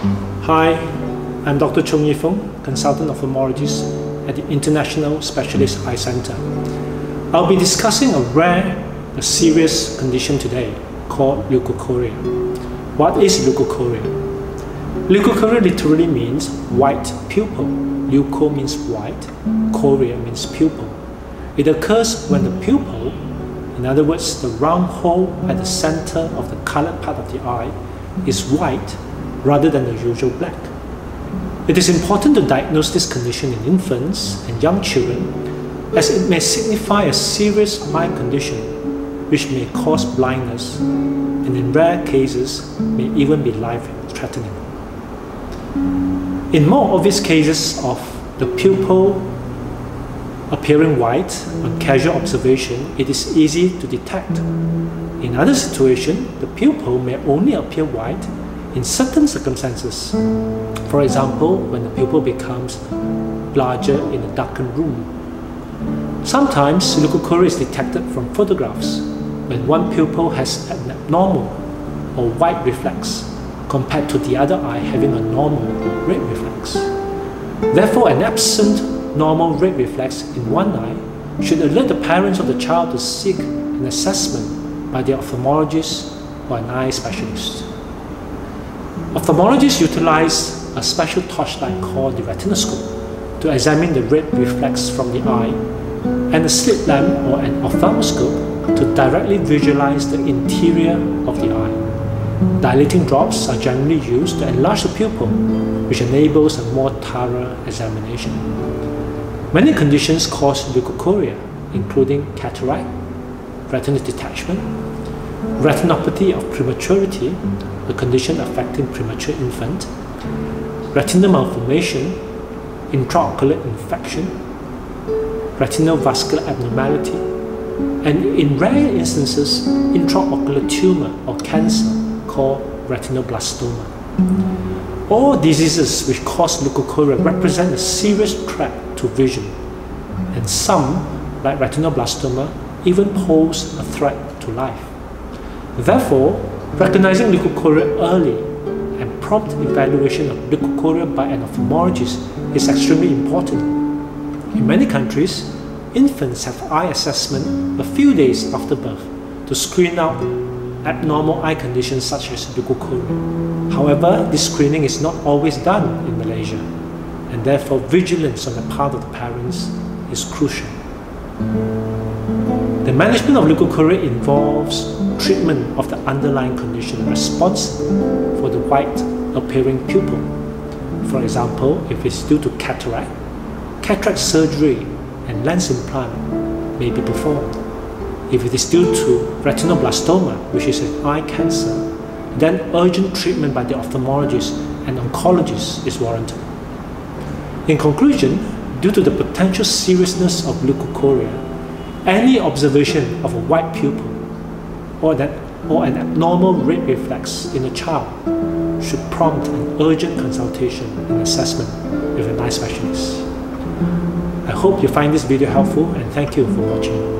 Hi, I'm Dr. Choong Yee Fong, consultant ophthalmologist at the International Specialist Eye Center. I'll be discussing a rare but serious condition today called leukocoria. What is leukocoria? Leukocoria literally means white pupil. Leuko means white, coria means pupil. It occurs when the pupil, in other words, the round hole at the center of the colored part of the eye, is white rather than the usual black. It is important to diagnose this condition in infants and young children as it may signify a serious eye condition which may cause blindness and in rare cases may even be life-threatening. In more obvious cases of the pupil appearing white on casual observation, it is easy to detect. In other situations, the pupil may only appear white in certain circumstances. For example, when the pupil becomes larger in a darkened room. Sometimes leukocoria is detected from photographs when one pupil has an abnormal or white reflex compared to the other eye having a normal red reflex. Therefore, an absent normal red reflex in one eye should alert the parents of the child to seek an assessment by their ophthalmologist or an eye specialist. Ophthalmologists utilize a special torchlight called the retinoscope to examine the red reflex from the eye and a slit lamp or an ophthalmoscope to directly visualize the interior of the eye. Dilating drops are generally used to enlarge the pupil, which enables a more thorough examination. Many conditions cause leukocoria, including cataract, retinal detachment, retinopathy of prematurity, a condition affecting premature infant, retinal malformation, intraocular infection, retinal vascular abnormality, and in rare instances, intraocular tumor or cancer called retinoblastoma. All diseases which cause leukocoria represent a serious threat to vision, and some, like retinoblastoma, even pose a threat to life. Therefore, recognizing leukocoria early and prompt evaluation of leukocoria by an ophthalmologist is extremely important. In many countries, infants have eye assessment a few days after birth to screen out abnormal eye conditions such as leukocoria. However, this screening is not always done in Malaysia, and therefore vigilance on the part of the parents is crucial. Management of leukocoria involves treatment of the underlying condition responsible for the white appearing pupil. For example, if it's due to cataract, cataract surgery and lens implant may be performed. If it is due to retinoblastoma, which is an eye cancer, then urgent treatment by the ophthalmologist and oncologist is warranted. In conclusion, due to the potential seriousness of leukocoria, any observation of a white pupil or, that, or an abnormal red reflex in a child should prompt an urgent consultation and assessment with an eye specialist. I hope you find this video helpful and thank you for watching.